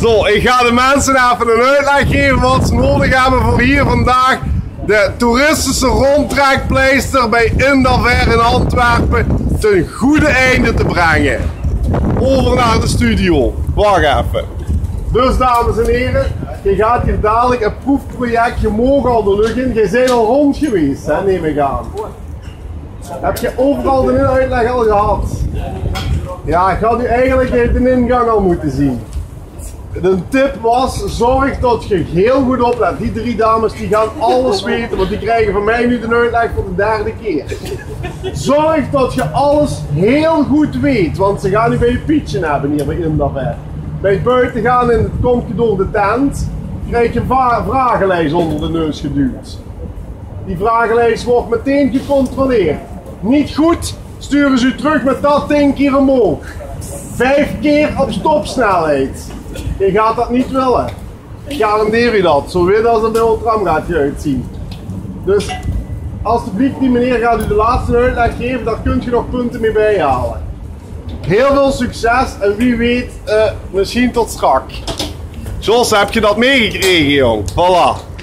Zo, ik ga de mensen even een uitleg geven wat ze nodig hebben voor hier vandaag de toeristische rondtrekpleister bij Indaver in Antwerpen ten goede einde te brengen. Over naar de studio. Wacht even. Dus dames en heren, je gaat hier dadelijk een proefproject, je mogen al de lucht in. Je bent al rond geweest, hè, neem ik aan. Heb je overal de uitleg al gehad? Ja, ik had u eigenlijk de ingang al moeten zien. De tip was, zorg dat je heel goed oplet. Die drie dames die gaan alles weten, want die krijgen van mij nu de uitleg voor de derde keer. Zorg dat je alles heel goed weet, want ze gaan nu bij je pietje hebben hier bij Indaver. Bij het buiten gaan en komt je door de tent, krijg je een vragenlijst onder de neus geduwd. Die vragenlijst wordt meteen gecontroleerd. Niet goed, sturen ze u terug met dat tien keer omhoog. Vijf keer op stopsnelheid. Je gaat dat niet willen. Ik garandeer je dat. Zo wit als een Ultram gaat je uitzien. Dus alsjeblieft, die meneer gaat u de laatste uitleg geven. Daar kunt je nog punten mee bijhalen. Heel veel succes en wie weet, eh, misschien tot strak. Jos, heb je dat meegekregen, jong? Voilà.